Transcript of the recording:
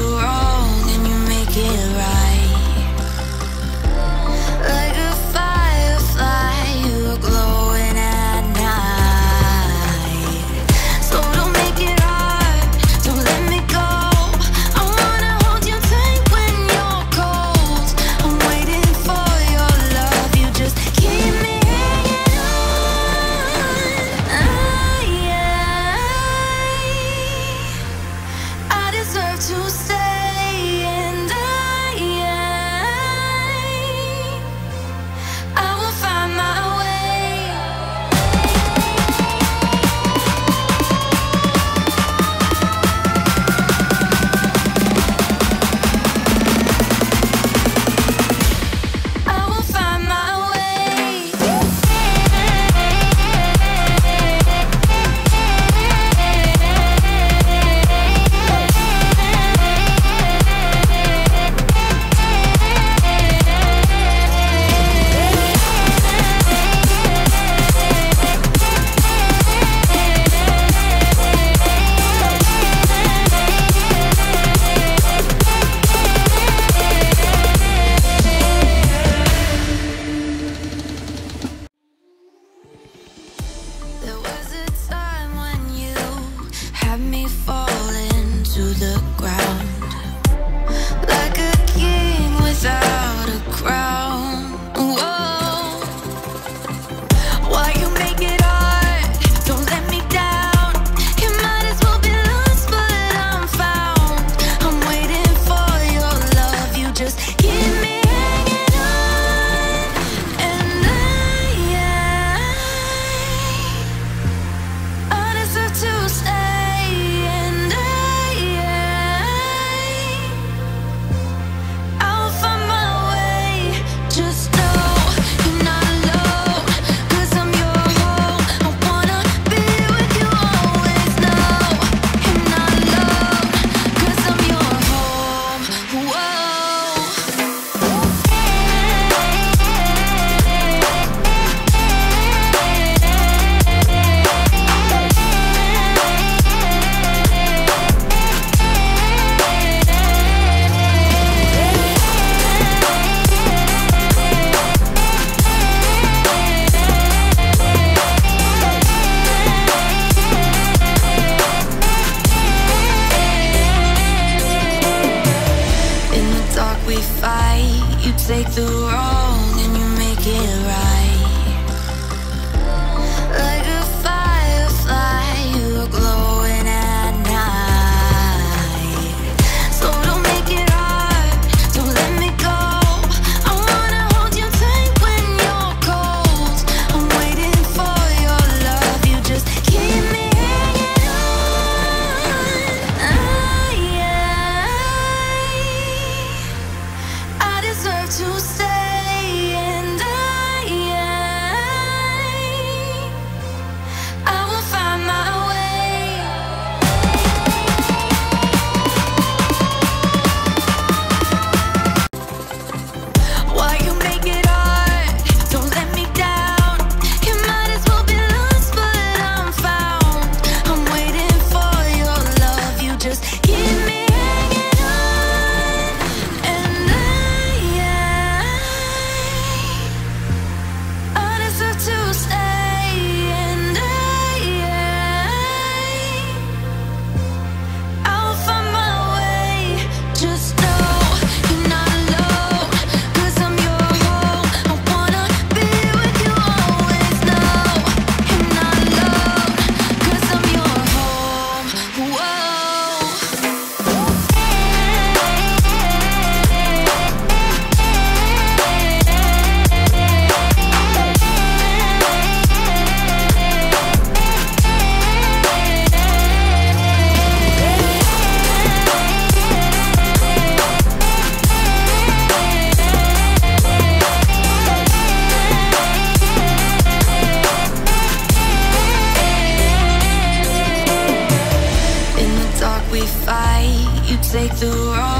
wrong and you make it right. deserve to stay. Fall falling to the take the road. take the road.